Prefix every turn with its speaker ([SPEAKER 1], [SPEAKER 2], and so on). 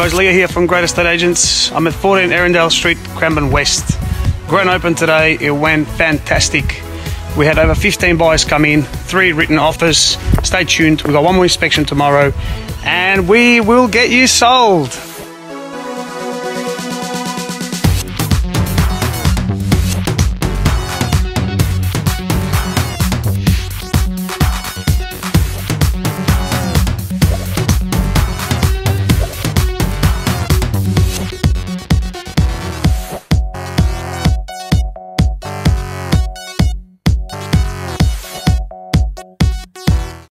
[SPEAKER 1] guys, Leo here from Great Estate Agents. I'm at 14 Erindale Street, Cranbourne West. Grand open today, it went fantastic. We had over 15 buyers come in, three written offers. Stay tuned, we've got one more inspection tomorrow, and we will get you sold.